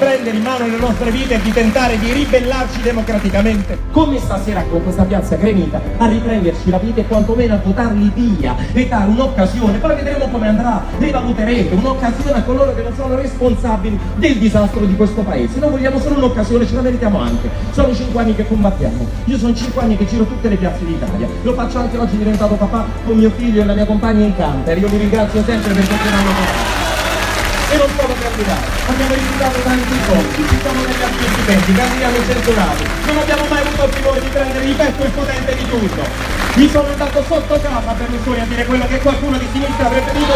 prendere in mano le nostre vite e di tentare di ribellarci democraticamente, come stasera con questa piazza gremita, a riprenderci la vita e quantomeno a votarli via e dare un'occasione, poi vedremo come andrà, rivaluterete, un'occasione a coloro che non sono responsabili del disastro di questo paese. Noi vogliamo solo un'occasione, ce la meritiamo anche. Sono cinque anni che combattiamo, io sono cinque anni che giro tutte le piazze d'Italia, lo faccio anche oggi diventato papà con mio figlio e la mia compagna in camper, io vi ringrazio sempre per questo anno e non solo candidati. Abbiamo rifiutato tanti siamo negli altri stipendi, candidiamo censurati. Non abbiamo mai avuto il timore di prendere di petto il potente di tutto. Mi sono andato sotto capa per Berlusconi a dire quello che qualcuno di sinistra avrebbe fa.